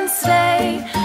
can stay.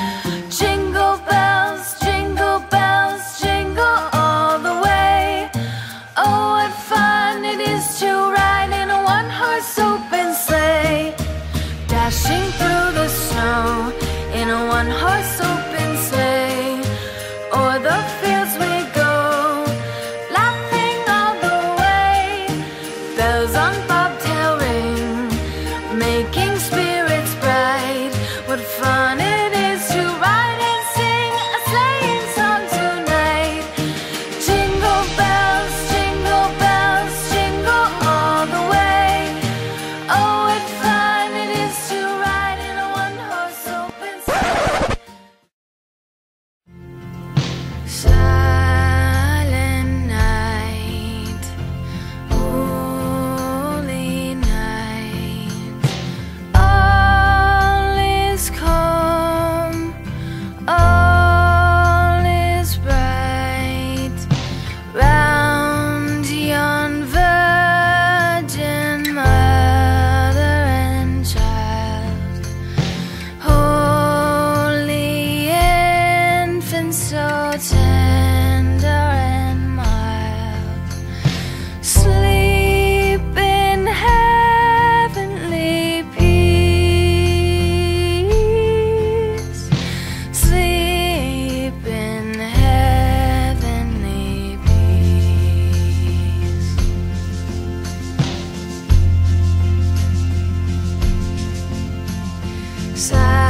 side.